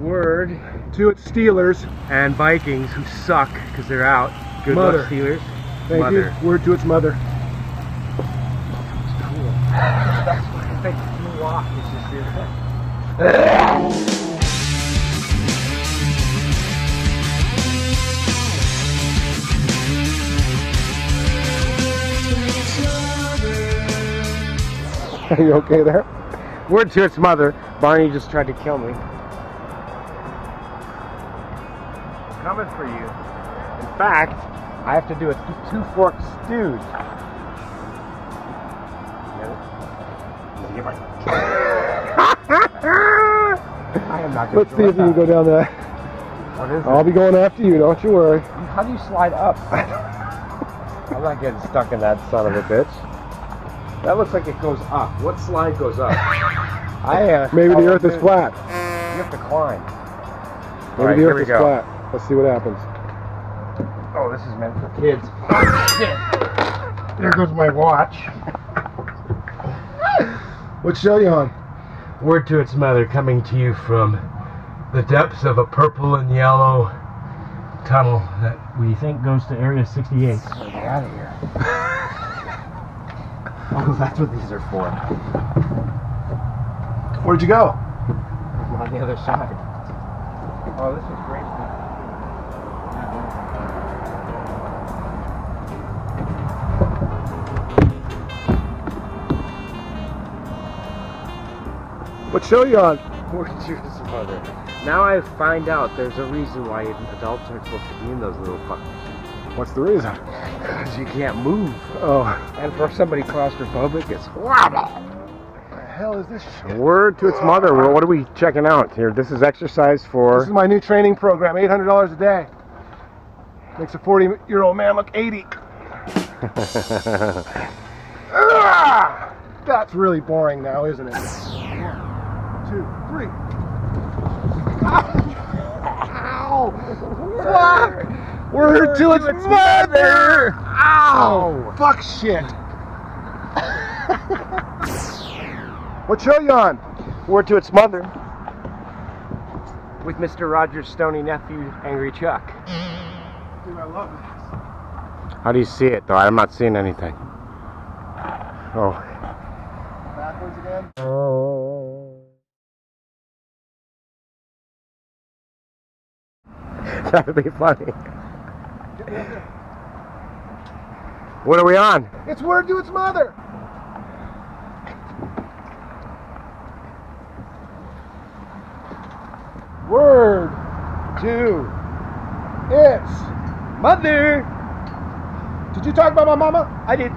Word to its Steelers. and Vikings who suck because they're out. Good Mother. luck, Steelers. Thank Mother. you. Word to its mother. That's what I think. You walk. It's just Are you okay there? Word to its mother. Barney just tried to kill me. Coming for you. In fact, I have to do a two fork stew. I am not Let's see if you can go down there. I'll be going after you. Don't you worry. How do you slide up? I'm not getting stuck in that son of a bitch. That looks like it goes up. What slide goes up? I uh, Maybe the oh, Earth is flat. You have to climb. Maybe Alright, the Earth is go. flat. Let's see what happens. Oh, this is meant for kids. There goes my watch. What show you on? Word to its mother coming to you from the depths of a purple and yellow tunnel that we think goes to Area 68. Get out of here. Oh, that's what these are for. Where'd you go? I'm on the other side. Oh, this is great. What show you on? Word to its mother. Now I find out there's a reason why adults aren't supposed to be in those little fuckers. What's the reason? Because you can't move. Oh, And for somebody claustrophobic, it's horrible. what the hell is this shit? Word to its mother. Well, what are we checking out here? This is exercise for. This is my new training program. $800 a day. Makes a 40-year-old man look 80. Ah! That's really boring now, isn't it? One, two, three. Ow! Fuck! Word to its mother! Ow! Oh, fuck shit! what show you on? Word to its mother. With Mr. Rogers' stony nephew, Angry Chuck. Dude, I love this. How do you see it, though? I'm not seeing anything. Oh. Backwards again. That would be funny. What are we on? It's word to its mother. Word to its Mother! Did you talk about my mama? I did.